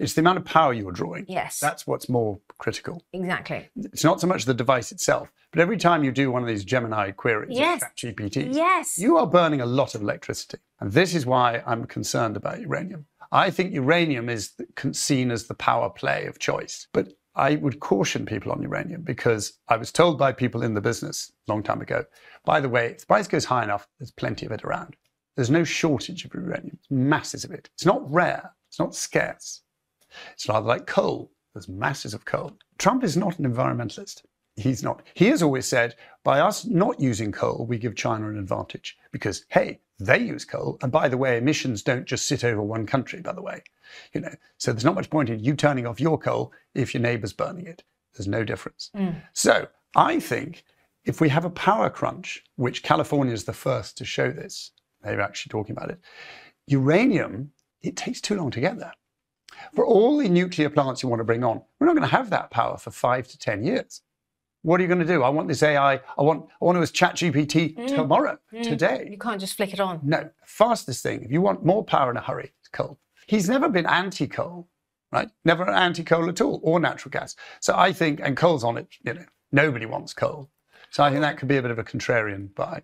It's the amount of power you're drawing. Yes. That's what's more critical. exactly. It's not so much the device itself, but every time you do one of these Gemini queries, Yes. GPTs, Yes. you are burning a lot of electricity. And this is why I'm concerned about uranium. I think uranium is seen as the power play of choice. But I would caution people on uranium because I was told by people in the business a long time ago by the way, if the price goes high enough, there's plenty of it around. There's no shortage of uranium, masses of it. It's not rare, it's not scarce. It's rather like coal. There's masses of coal. Trump is not an environmentalist. He's not. He has always said, by us not using coal, we give China an advantage because, hey, they use coal. And by the way, emissions don't just sit over one country, by the way. You know, so there's not much point in you turning off your coal if your neighbor's burning it. There's no difference. Hmm. So I think if we have a power crunch, which California is the first to show this, they're actually talking about it, uranium, it takes too long to get there. For all the nuclear plants you want to bring on, we're not going to have that power for five to 10 years. What are you going to do? I want this AI, I want, I want to use ChatGPT mm. tomorrow, mm. today. You can't just flick it on. No, fastest thing, if you want more power in a hurry, it's coal. He's never been anti coal, right? Never anti coal at all, or natural gas. So I think, and coal's on it, you know, nobody wants coal. So I think that could be a bit of a contrarian buy.